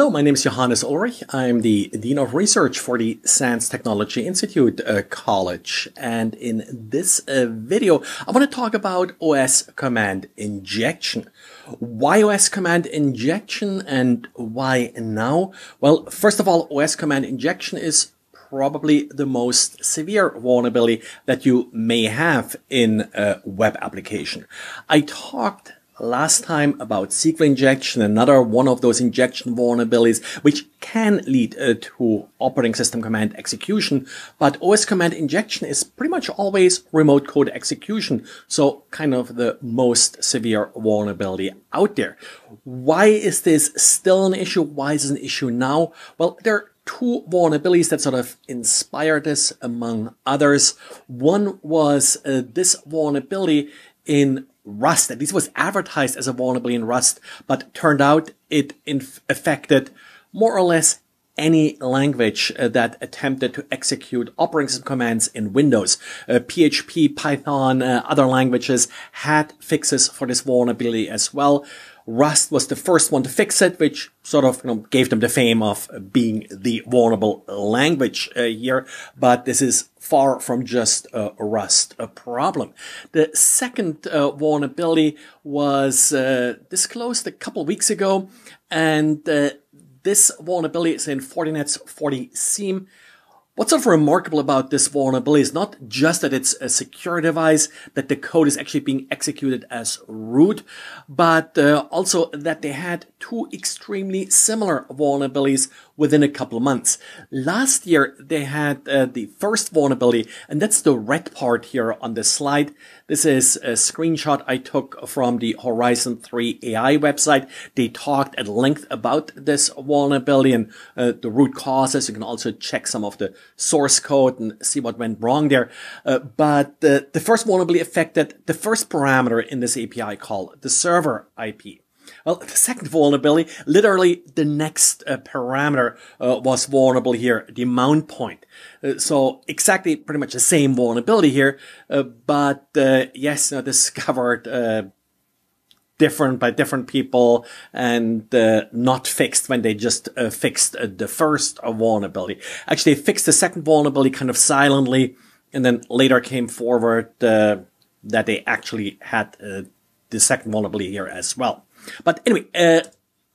Hello, my name is Johannes Ullrich. I'm the Dean of Research for the SANS Technology Institute uh, College. And in this uh, video, I want to talk about OS command injection. Why OS command injection and why now? Well, first of all, OS command injection is probably the most severe vulnerability that you may have in a web application. I talked last time about SQL injection, another one of those injection vulnerabilities, which can lead uh, to operating system command execution. But OS command injection is pretty much always remote code execution. So kind of the most severe vulnerability out there. Why is this still an issue? Why is it an issue now? Well, there are two vulnerabilities that sort of inspired this among others. One was uh, this vulnerability in Rust. Least was advertised as a vulnerability in Rust, but turned out it inf- affected more or less any language uh, that attempted to execute operating system commands in Windows. Uh, PHP, Python, uh, other languages had fixes for this vulnerability as well. Rust was the first one to fix it, which sort of you know, gave them the fame of being the vulnerable language uh, here. But this is far from just a Rust a problem. The second uh, vulnerability was uh, disclosed a couple weeks ago, and uh, this vulnerability is in Fortinet's FortiSIEM. What's of remarkable about this vulnerability is not just that it's a secure device, that the code is actually being executed as root, but uh, also that they had two extremely similar vulnerabilities within a couple of months. Last year, they had uh, the first vulnerability, and that's the red part here on the slide. This is a screenshot I took from the Horizon 3 AI website. They talked at length about this vulnerability and uh, the root causes. You can also check some of the source code and see what went wrong there. Uh, but the, the first vulnerability affected the first parameter in this API call, the server IP. Well, the second vulnerability, literally the next uh, parameter uh, was vulnerable here, the mount point. Uh, so exactly pretty much the same vulnerability here, uh, but uh, yes, discovered uh, different by different people and not fixed when they just fixed the first vulnerability. Actually, they fixed the second vulnerability kind of silently, and then later came forward that they actually had the second vulnerability here as well. But anyway, uh,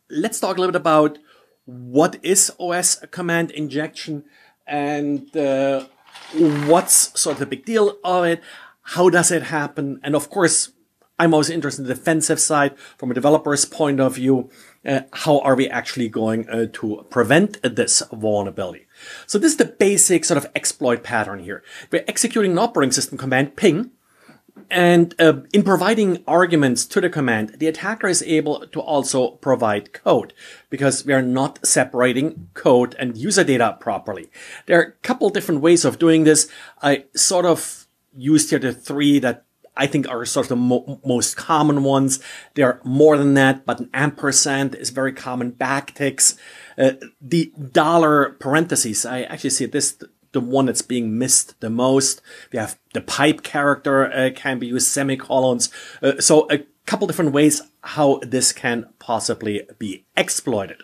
let's talk a little bit about what is OS command injection and uh, what's sort of the big deal of it. How does it happen? And of course, I'm always interested in the defensive side from a developer's point of view. Uh, how are we actually going uh, to prevent this vulnerability? So this is the basic sort of exploit pattern here. We're executing an operating system command ping and uh, in providing arguments to the command, the attacker is able to also provide code because we are not separating code and user data properly. There are a couple different ways of doing this. I sort of used here the three that I think are sort of the mo most common ones. There are more than that, but an ampersand is very common. Backticks, uh, the dollar parentheses. I actually see this the one that's being missed the most. We have the pipe character uh, can be used semicolons. Uh, so a couple different ways how this can possibly be exploited.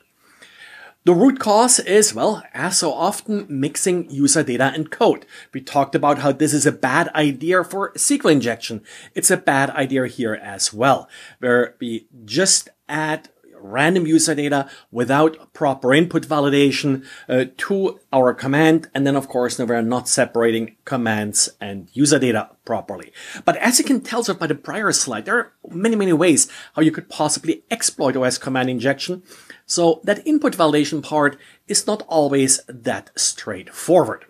The root cause is, well, as so often, mixing user data and code. We talked about how this is a bad idea for SQL injection. It's a bad idea here as well, where we just add random user data without proper input validation uh, to our command. And then, of course, now we're not separating commands and user data properly. But as you can tell by the prior slide, there are many, many ways how you could possibly exploit OS command injection. So that input validation part is not always that straightforward.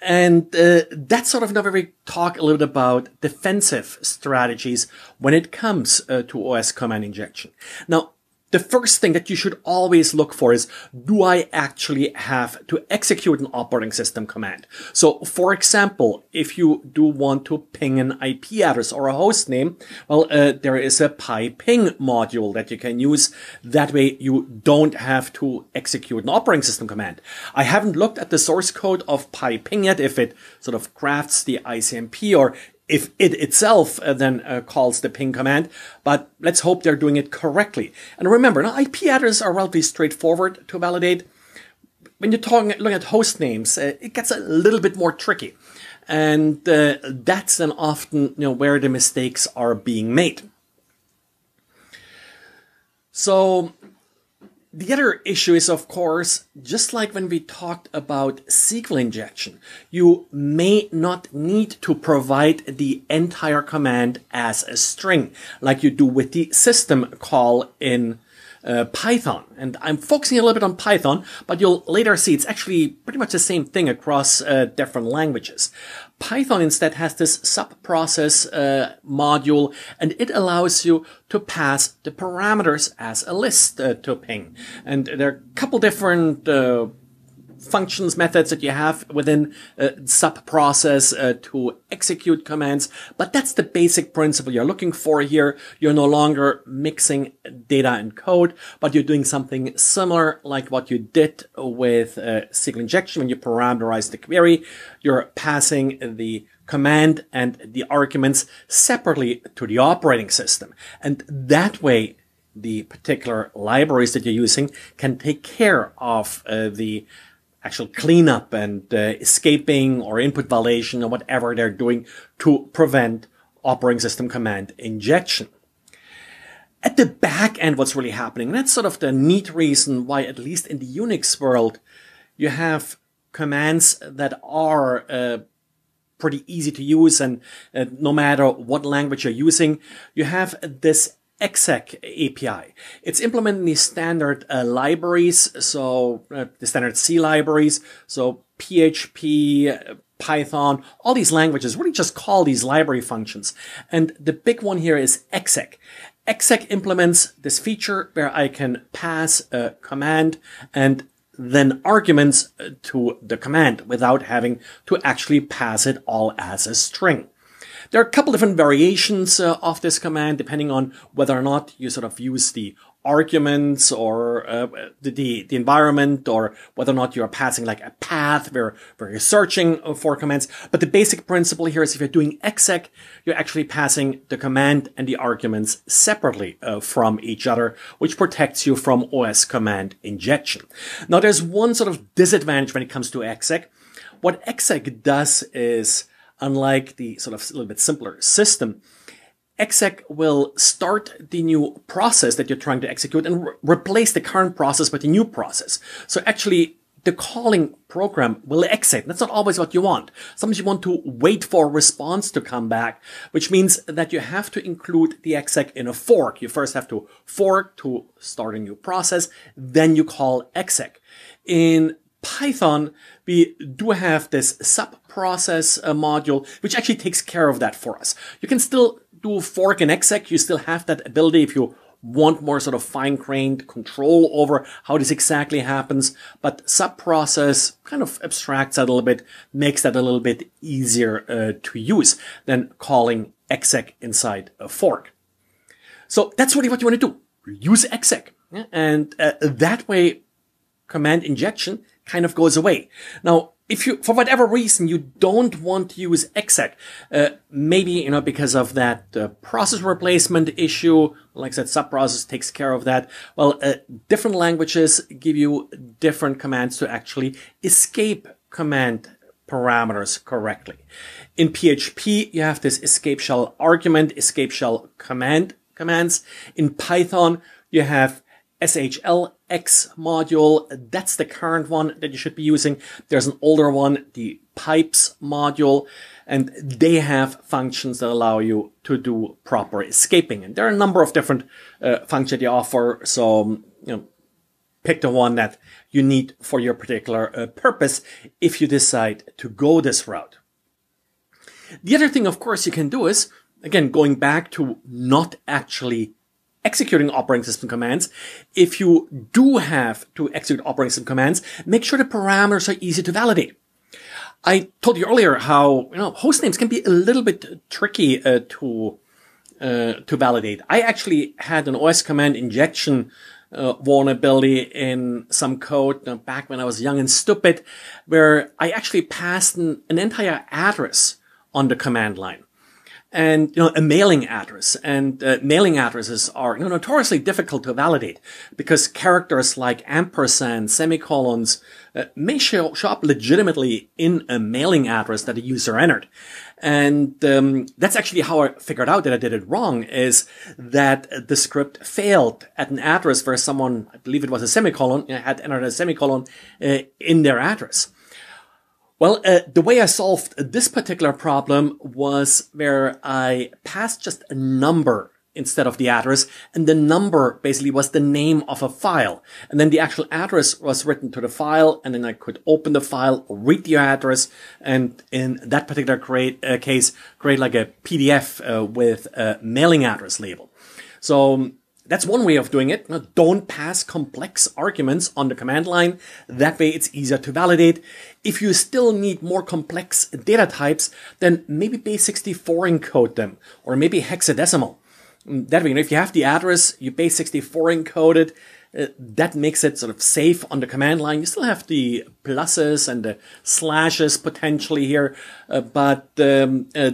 And uh, that's sort of where we talk a little bit about defensive strategies when it comes uh, to OS command injection. Now, the first thing that you should always look for is, do I actually have to execute an operating system command? So, for example, if you do want to ping an IP address or a host name, well, uh, there is a PyPing module that you can use. That way you don't have to execute an operating system command. I haven't looked at the source code of PyPing yet, if it sort of crafts the ICMP or if it itself uh, then uh, calls the ping command, but let's hope they're doing it correctly. And remember, now IP addresses are relatively straightforward to validate. When you're talking, looking at host names, uh, it gets a little bit more tricky. And uh, that's then often you know, where the mistakes are being made. So the other issue is, of course, just like when we talked about SQL injection, you may not need to provide the entire command as a string, like you do with the system call in uh, Python. And I'm focusing a little bit on Python, but you'll later see it's actually pretty much the same thing across uh, different languages. Python instead has this sub-process uh, module, and it allows you to pass the parameters as a list uh, to ping. And there are a couple different uh, functions, methods that you have within a sub-process uh, to execute commands. But that's the basic principle you're looking for here. You're no longer mixing data and code, but you're doing something similar like what you did with uh, SQL injection when you parameterize the query. You're passing the command and the arguments separately to the operating system. And that way, the particular libraries that you're using can take care of uh, the actual cleanup and uh, escaping or input validation or whatever they're doing to prevent operating system command injection. At the back end, what's really happening, that's sort of the neat reason why, at least in the Unix world, you have commands that are uh, pretty easy to use and uh, no matter what language you're using, you have this exec API. It's implementing the standard uh, libraries, so uh, the standard C libraries, so PHP, Python, all these languages really just call these library functions. And the big one here is exec. exec implements this feature where I can pass a command and then arguments to the command without having to actually pass it all as a string. There are a couple different variations uh, of this command depending on whether or not you sort of use the arguments or uh, the, the, environment or whether or not you're passing like a path where, where you're searching for commands. But the basic principle here is if you're doing exec, you're actually passing the command and the arguments separately uh, from each other, which protects you from OS command injection. Now there's one sort of disadvantage when it comes to exec. What exec does is unlike the sort of a little bit simpler system, exec will start the new process that you're trying to execute and re replace the current process with a new process. So actually, the calling program will exit. That's not always what you want. Sometimes you want to wait for a response to come back, which means that you have to include the exec in a fork. You first have to fork to start a new process, then you call exec. In Python, we do have this sub-process uh, module, which actually takes care of that for us. You can still do fork and exec. You still have that ability if you want more sort of fine-grained control over how this exactly happens. But sub-process kind of abstracts that a little bit, makes that a little bit easier uh, to use than calling exec inside a fork. So that's really what you want to do. Use exec. And uh, that way, command injection kind of goes away. Now, if you, for whatever reason, you don't want to use exec, uh, maybe, you know, because of that uh, process replacement issue, like I said, subprocess takes care of that. Well, uh, different languages give you different commands to actually escape command parameters correctly. In PHP, you have this escape shell argument, escape shell command commands. In Python, you have shlex module. That's the current one that you should be using. There's an older one, the pipes module, and they have functions that allow you to do proper escaping. And there are a number of different uh, functions they offer. So, you know, pick the one that you need for your particular uh, purpose if you decide to go this route. The other thing, of course, you can do is, again, going back to not actually executing operating system commands. If you do have to execute operating system commands, make sure the parameters are easy to validate. I told you earlier how, you know, host names can be a little bit tricky uh, to, uh, to validate. I actually had an OS command injection uh, vulnerability in some code uh, back when I was young and stupid, where I actually passed an, an entire address on the command line. And you know a mailing address. And uh, mailing addresses are you know, notoriously difficult to validate because characters like ampersand semicolons uh, may show, show, up legitimately in a mailing address that a user entered. And um, that's actually how i figured out that i did it wrong is that the script failed at an address where someone i believe it was a semicolon had entered a semicolon uh, in their address well, uh, the way I solved this particular problem was where I passed just a number instead of the address, and the number basically was the name of a file. And then the actual address was written to the file, and then I could open the file, read the address, and in that particular create, uh, case, create like a PDF uh, with a mailing address label. So that's one way of doing it. Now, don't pass complex arguments on the command line. That way it's easier to validate. If you still need more complex data types, then maybe base64 encode them, or maybe hexadecimal. Mm, that way, you know, if you have the address, you base64 encode it, uh, that makes it sort of safe on the command line. You still have the pluses and the slashes potentially here, uh, but um, uh,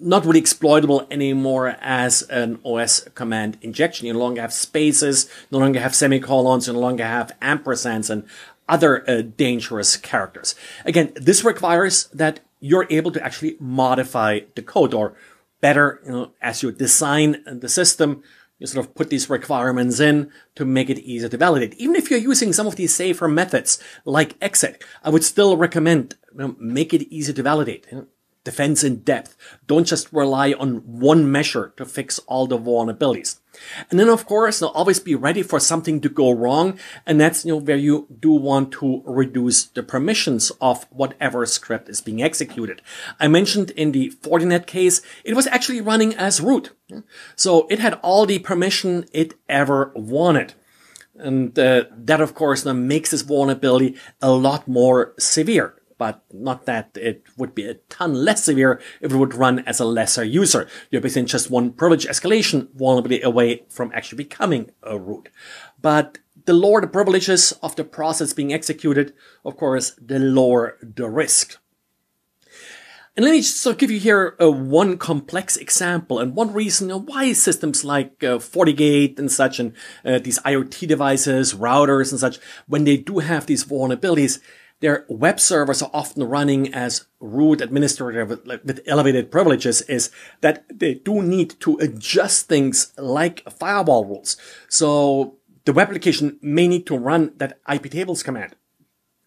not really exploitable anymore as an OS command injection. You no longer have spaces, no longer have semicolons, you no longer have ampersands and other uh, dangerous characters. Again, this requires that you're able to actually modify the code or better, you know, as you design the system, you sort of put these requirements in to make it easier to validate. Even if you're using some of these safer methods like exec, I would still recommend you know, make it easy to validate. You know, defense in depth. Don't just rely on one measure to fix all the vulnerabilities. And then, of course, you'll always be ready for something to go wrong. And that's, you know, where you do want to reduce the permissions of whatever script is being executed. I mentioned in the Fortinet case, it was actually running as root. So it had all the permission it ever wanted. And uh, that, of course, now makes this vulnerability a lot more severe but not that it would be a ton less severe if it would run as a lesser user. You're basically just one privilege escalation vulnerability away from actually becoming a root. But the lower the privileges of the process being executed, of course, the lower the risk. And let me just give you here uh, one complex example and one reason why systems like uh, FortiGate and such and uh, these IoT devices, routers and such, when they do have these vulnerabilities, their web servers are often running as root administrator with, with, elevated privileges is that they do need to adjust things like firewall rules. So the web application may need to run that iptables command.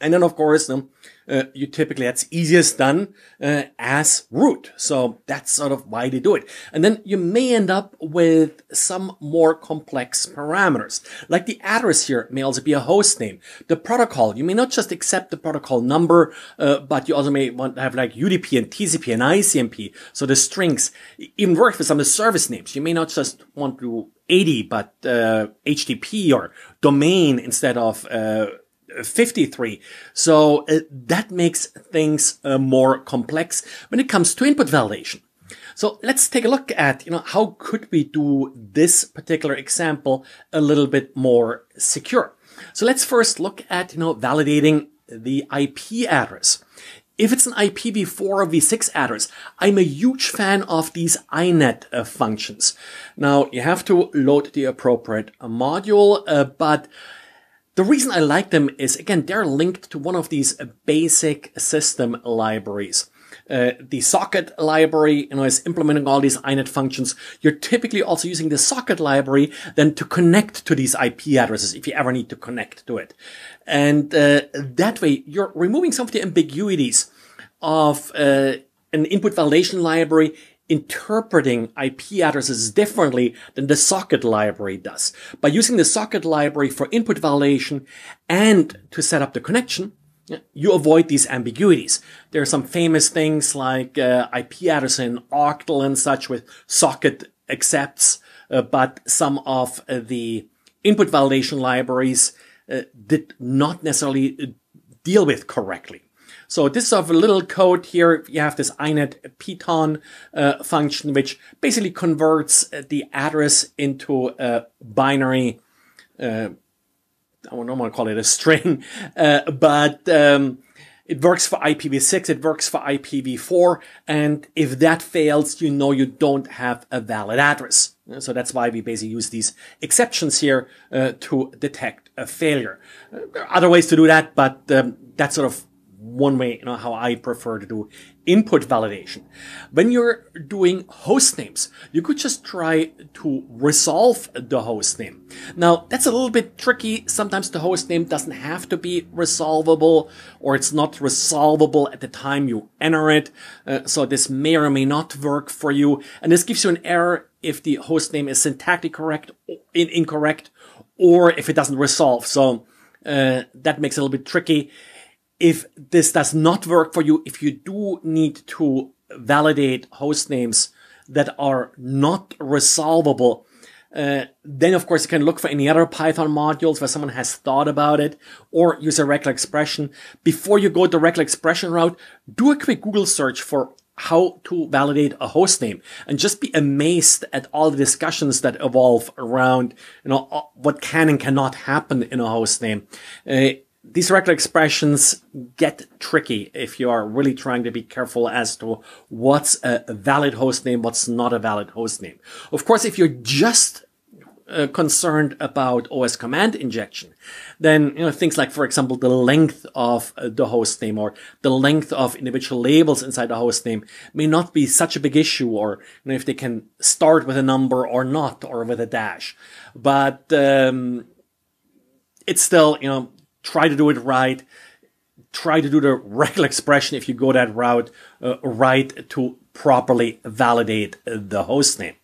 And then, of course, um, uh, you typically that's easiest done uh, as root. So that's sort of why they do it. And then you may end up with some more complex parameters, like the address here may also be a host name. The protocol, you may not just accept the protocol number, uh, but you also may want to have like UDP and TCP and ICMP. So the strings even work for some of the service names. You may not just want to 80, but HTTP uh, or domain instead of uh, 53. So uh, that makes things uh, more complex when it comes to input validation. So let's take a look at, you know, how could we do this particular example a little bit more secure? So let's first look at, you know, validating the IP address. If it's an IPv4 or v6 address, I'm a huge fan of these INET uh, functions. Now, you have to load the appropriate module, uh, but the reason I like them is, again, they're linked to one of these basic system libraries. Uh, the socket library, you know, is implementing all these INET functions. You're typically also using the socket library then to connect to these IP addresses if you ever need to connect to it. And uh, that way, you're removing some of the ambiguities of uh, an input validation library interpreting IP addresses differently than the socket library does. By using the socket library for input validation and to set up the connection, you avoid these ambiguities. There are some famous things like uh, IP address in Octal and such with socket accepts, uh, but some of uh, the input validation libraries uh, did not necessarily uh, deal with correctly. So this is of a little code here. You have this inet python uh, function, which basically converts uh, the address into a binary. Uh, I don't want to call it a string, uh, but um, it works for IPv6, it works for IPv4, and if that fails, you know you don't have a valid address. So that's why we basically use these exceptions here uh, to detect a failure. Uh, there are other ways to do that, but um, that's sort of one way, you know, how I prefer to do input validation. When you're doing host names, you could just try to resolve the host name. Now, that's a little bit tricky. Sometimes the host name doesn't have to be resolvable or it's not resolvable at the time you enter it. Uh, so this may or may not work for you. And this gives you an error if the host name is syntactically correct, in, incorrect, or if it doesn't resolve. So uh, that makes it a little bit tricky if this does not work for you, if you do need to validate host names that are not resolvable, uh, then of course you can look for any other Python modules where someone has thought about it or use a regular expression. Before you go the regular expression route, do a quick Google search for how to validate a host name and just be amazed at all the discussions that evolve around, you know, what can and cannot happen in a host name. Uh, these regular expressions get tricky if you are really trying to be careful as to what's a valid host name, what's not a valid host name. Of course, if you're just uh, concerned about OS command injection, then you know things like, for example, the length of uh, the host name or the length of individual labels inside the host name may not be such a big issue, or you know if they can start with a number or not, or with a dash. But um, it's still you know try to do it right. Try to do the regular expression if you go that route uh, right to properly validate the host name.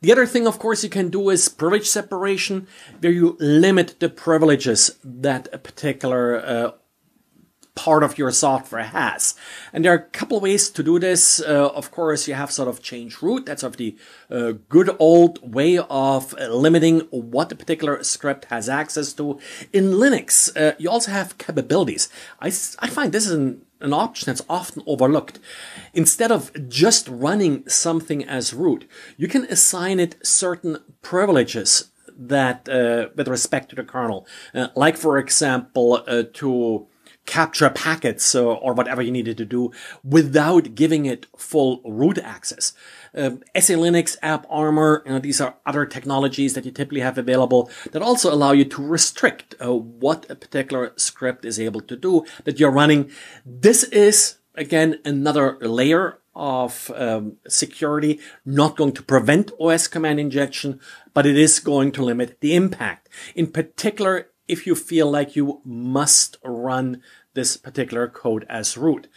The other thing, of course, you can do is privilege separation, where you limit the privileges that a particular uh, part of your software has. And there are a couple ways to do this. Uh, of course, you have sort of change root. That's sort of the uh, good old way of uh, limiting what a particular script has access to. In Linux, uh, you also have capabilities. I, I find this is an, an option that's often overlooked. Instead of just running something as root, you can assign it certain privileges that uh, with respect to the kernel. Uh, like, for example, uh, to capture packets or, or whatever you needed to do without giving it full root access. Um, SELinux, AppArmor, you know, these are other technologies that you typically have available that also allow you to restrict uh, what a particular script is able to do that you're running. This is, again, another layer of um, security, not going to prevent OS command injection, but it is going to limit the impact. In particular, if you feel like you must run this particular code as root.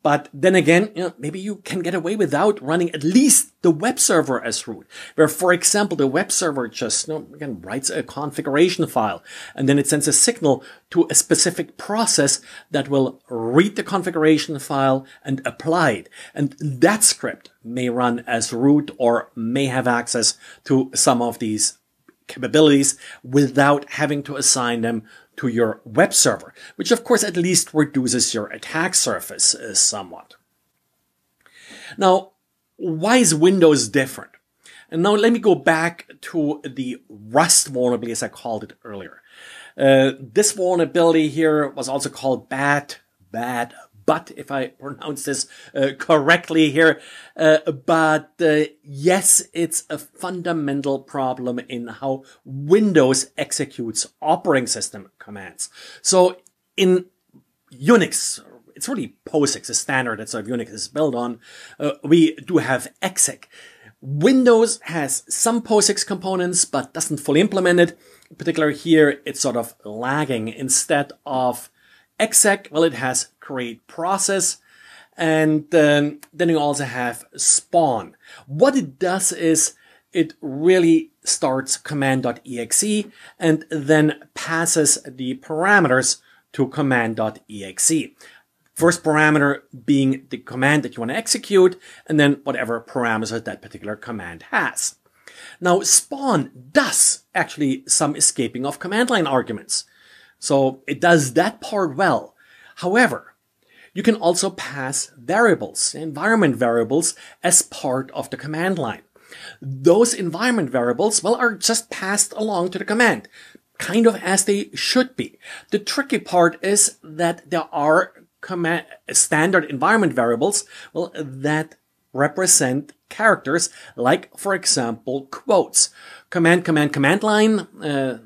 But then again, you know, maybe you can get away without running at least the web server as root, where, for example, the web server just, you know, again, writes a configuration file, and then it sends a signal to a specific process that will read the configuration file and apply it. And that script may run as root or may have access to some of these capabilities without having to assign them to your web server, which of course at least reduces your attack surface uh, somewhat. Now, why is Windows different? And now let me go back to the Rust vulnerability as I called it earlier. Uh, this vulnerability here was also called bad, bad, but if I pronounce this uh, correctly here. Uh, but uh, yes, it's a fundamental problem in how Windows executes operating system commands. So in Unix, it's really POSIX, the standard that sort of Unix is built on. Uh, we do have exec. Windows has some POSIX components, but doesn't fully implement it. In particular here, it's sort of lagging. Instead of exec, well, it has create process. And um, then you also have spawn. What it does is it really starts command.exe and then passes the parameters to command.exe. First parameter being the command that you want to execute, and then whatever parameters that particular command has. Now, spawn does actually some escaping of command line arguments. So it does that part well. However, you can also pass variables, environment variables, as part of the command line. Those environment variables, well, are just passed along to the command. kind of as they should be. The tricky part is that there are command, standard environment variables, well, that represent characters like, for example, quotes. Command, command, command line, uh,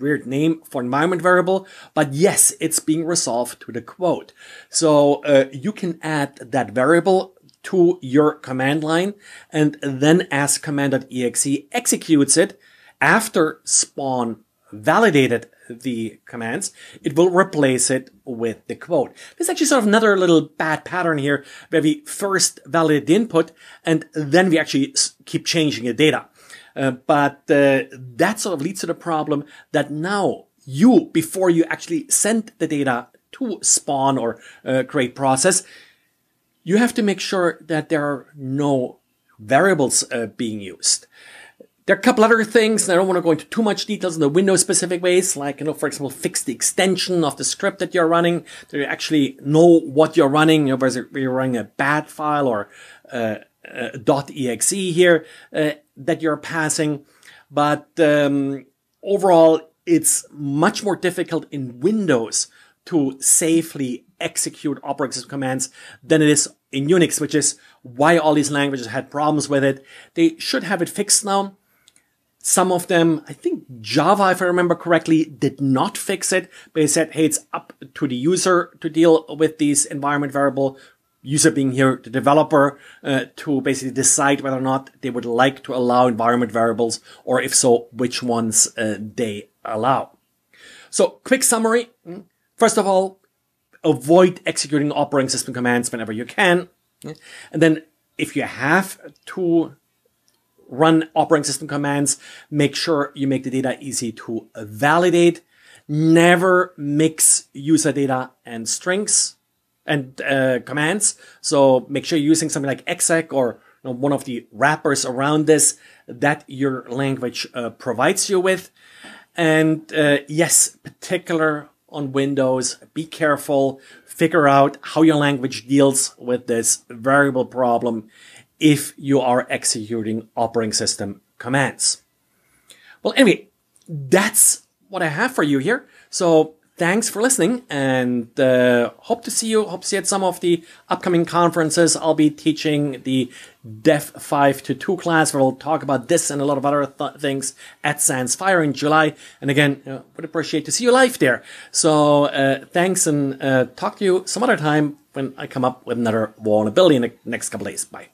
weird name for environment variable, but yes, it's being resolved to the quote. So uh, you can add that variable to your command line and then as command.exe executes it after spawn validated the commands, it will replace it with the quote. There's actually sort of another little bad pattern here where we first validate the input and then we actually keep changing the data. Uh, but uh, that sort of leads to the problem that now you, before you actually send the data to spawn or uh, create process, you have to make sure that there are no variables uh, being used. There are a couple other things, and I don't want to go into too much details in the Windows specific ways, like, you know, for example, fix the extension of the script that you're running, that you actually know what you're running, you know, whether you're running a bat file or uh, .exe here uh, that you're passing. But um, overall, it's much more difficult in Windows to safely execute operating system commands than it is in Unix, which is why all these languages had problems with it. They should have it fixed now. Some of them, I think Java, if I remember correctly, did not fix it, but they said, hey, it's up to the user to deal with these environment variable, user being here the developer, uh, to basically decide whether or not they would like to allow environment variables, or if so, which ones uh, they allow. So, quick summary. First of all, avoid executing operating system commands whenever you can. And then if you have to run operating system commands. Make sure you make the data easy to validate. Never mix user data and strings and uh, commands. So make sure you're using something like exec or you know, one of the wrappers around this that your language uh, provides you with. And uh, yes, particular on Windows, be careful, figure out how your language deals with this variable problem if you are executing operating system commands. Well, anyway, that's what I have for you here. So thanks for listening and uh, hope to see you. Hope to see you at some of the upcoming conferences. I'll be teaching the Dev 5 to 2 class where we'll talk about this and a lot of other th things at SANSFIRE in July. And again, uh, would appreciate to see you live there. So uh, thanks and uh, talk to you some other time when I come up with another vulnerability in the next couple days. Bye.